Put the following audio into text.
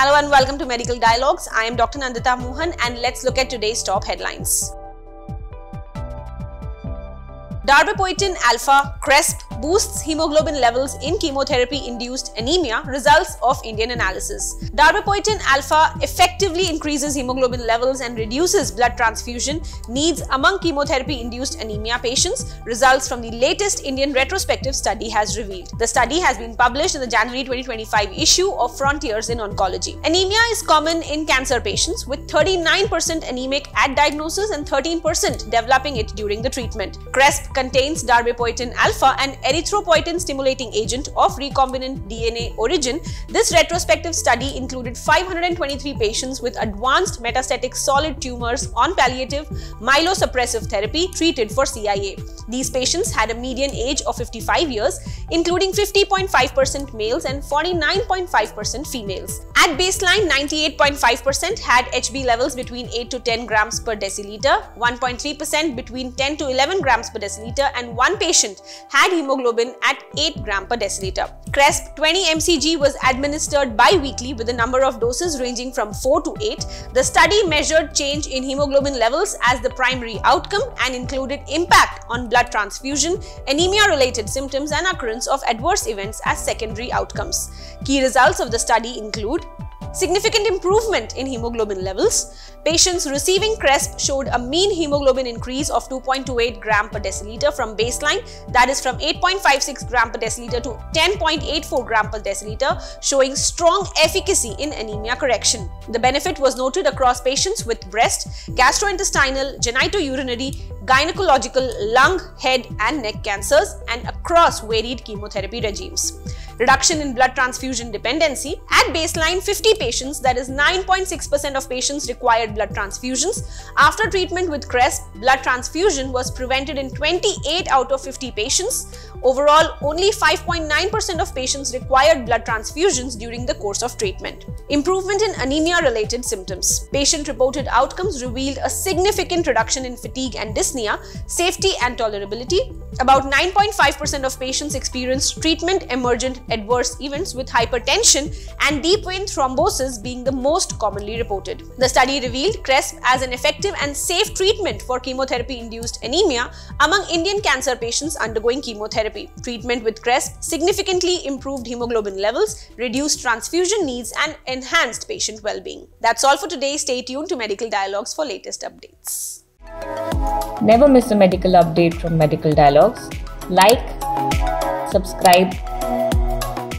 Hello and welcome to Medical Dialogues. I am Dr. Nandita Mohan and let's look at today's top headlines. Darbepoetin alfa CRESP boosts hemoglobin levels in chemotherapy-induced anemia results of Indian analysis. Darbepoetin alfa effectively increases hemoglobin levels and reduces blood transfusion needs among chemotherapy-induced anemia patients, results from the latest Indian retrospective study has revealed. The study has been published in the January 2025 issue of Frontiers in Oncology. Anemia is common in cancer patients with 39% anemic at diagnosis and 13% developing it during the treatment. CRESP contains darbepoetin alfa and erythropoietin stimulating agent of recombinant DNA origin, this retrospective study included 523 patients with advanced metastatic solid tumors on palliative myelosuppressive therapy treated for CIA. These patients had a median age of 55 years, including 50.5% males and 49.5% females. At baseline, 98.5% had HB levels between 8 to 10 grams per deciliter, 1.3% between 10 to 11 grams per deciliter, and one patient had hemoglobin hemoglobin at 8 gram per deciliter. CRESP 20 mcg was administered bi-weekly with a number of doses ranging from 4 to 8. The study measured change in hemoglobin levels as the primary outcome and included impact on blood transfusion, anemia-related symptoms and occurrence of adverse events as secondary outcomes. Key results of the study include significant improvement in hemoglobin levels. Patients receiving CRESP showed a mean hemoglobin increase of 2.28 gram per deciliter from baseline, that is from 8.56 gram per deciliter to 10.84 gram per deciliter, showing strong efficacy in anemia correction. The benefit was noted across patients with breast, gastrointestinal, genitourinary, gynecological, lung, head and neck cancers and across varied chemotherapy regimes reduction in blood transfusion dependency. At baseline, 50 patients, that is 9.6% of patients required blood transfusions. After treatment with CRESP, blood transfusion was prevented in 28 out of 50 patients. Overall, only 5.9% of patients required blood transfusions during the course of treatment. Improvement in anemia-related symptoms. Patient-reported outcomes revealed a significant reduction in fatigue and dyspnea, safety and tolerability. About 9.5% of patients experienced treatment-emergent adverse events with hypertension and deep vein thrombosis being the most commonly reported. The study revealed CRESP as an effective and safe treatment for chemotherapy-induced anemia among Indian cancer patients undergoing chemotherapy. Treatment with CRESP significantly improved hemoglobin levels, reduced transfusion needs and enhanced patient well-being. That's all for today. Stay tuned to Medical Dialogues for latest updates. Never miss a medical update from Medical Dialogues. Like, subscribe